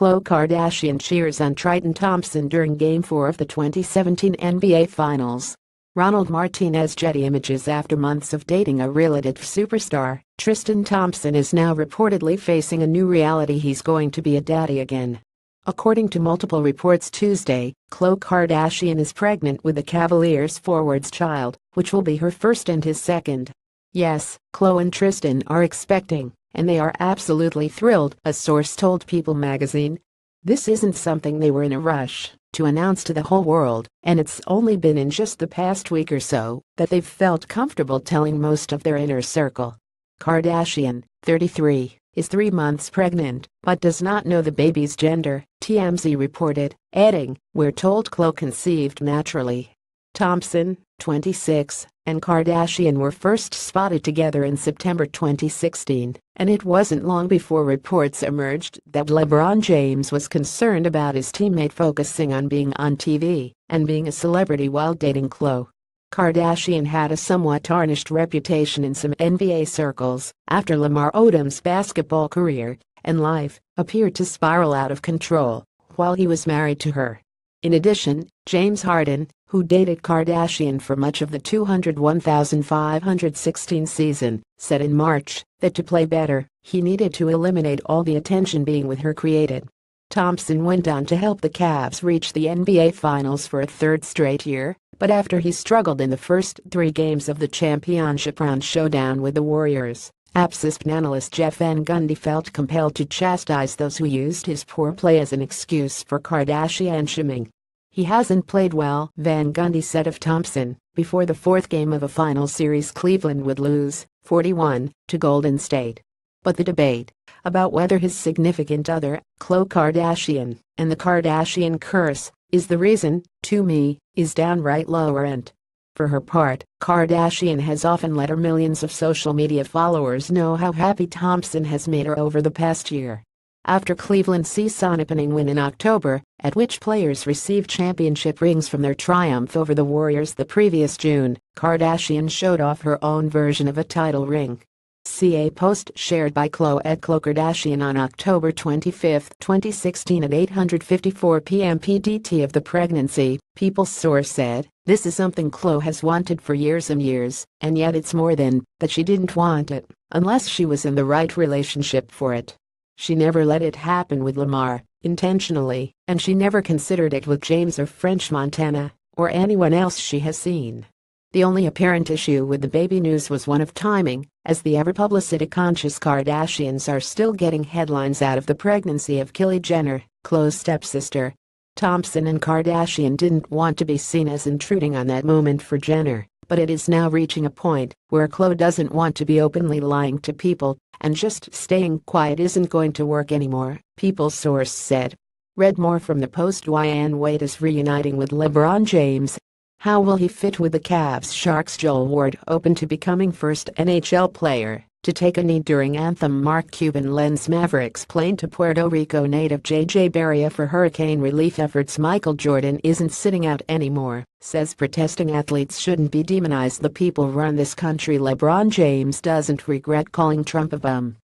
Khloe Kardashian cheers on Tristan Thompson during Game 4 of the 2017 NBA Finals. Ronald Martinez Getty Images After months of dating a relative superstar, Tristan Thompson is now reportedly facing a new reality he's going to be a daddy again. According to multiple reports Tuesday, Khloe Kardashian is pregnant with the Cavaliers forward's child, which will be her first and his second. Yes, Khloe and Tristan are expecting, and they are absolutely thrilled, a source told People magazine. This isn't something they were in a rush to announce to the whole world, and it's only been in just the past week or so that they've felt comfortable telling most of their inner circle. Kardashian, 33, is three months pregnant, but does not know the baby's gender, TMZ reported, adding, We're told Khloe conceived naturally. Thompson, 26, and Kardashian were first spotted together in September 2016, and it wasn't long before reports emerged that LeBron James was concerned about his teammate focusing on being on TV and being a celebrity while dating Khloe. Kardashian had a somewhat tarnished reputation in some NBA circles after Lamar Odom's basketball career and life appeared to spiral out of control while he was married to her. In addition, James Harden, who dated Kardashian for much of the 201,516 season, said in March that to play better, he needed to eliminate all the attention being with her created. Thompson went on to help the Cavs reach the NBA Finals for a third straight year, but after he struggled in the first three games of the championship round showdown with the Warriors, ESPN analyst Jeff Van Gundy felt compelled to chastise those who used his poor play as an excuse for Kardashian shimming. He hasn't played well, Van Gundy said of Thompson, before the fourth game of a final series Cleveland would lose, 41, to Golden State. But the debate about whether his significant other, Khloe Kardashian, and the Kardashian curse, is the reason, to me, is downright low rent. For her part, Kardashian has often let her millions of social media followers know how happy Thompson has made her over the past year. After Cleveland's season opening win in October, at which players received championship rings from their triumph over the Warriors the previous June, Kardashian showed off her own version of a title ring. See a post shared by Khloe Khloe Kardashian on October 25, 2016 at 8.54 p.m. PDT of the pregnancy, People's source said, this is something Khloe has wanted for years and years, and yet it's more than that she didn't want it, unless she was in the right relationship for it. She never let it happen with Lamar, intentionally, and she never considered it with James or French Montana, or anyone else she has seen. The only apparent issue with the baby news was one of timing, as the ever publicity conscious Kardashians are still getting headlines out of the pregnancy of Kylie Jenner, Khloe's stepsister. Thompson and Kardashian didn't want to be seen as intruding on that moment for Jenner, but it is now reaching a point where Khloe doesn't want to be openly lying to people, and just staying quiet isn't going to work anymore, People's source said. Read more from the post Dwyane Wade is reuniting with LeBron James. How will he fit with the Cavs? Sharks Joel Ward open to becoming first NHL player to take a knee during anthem Mark Cuban lends Mavericks plane to Puerto Rico native JJ Barea for hurricane relief efforts. Michael Jordan isn't sitting out anymore, says protesting athletes shouldn't be demonized. The people run this country. LeBron James doesn't regret calling Trump a bum,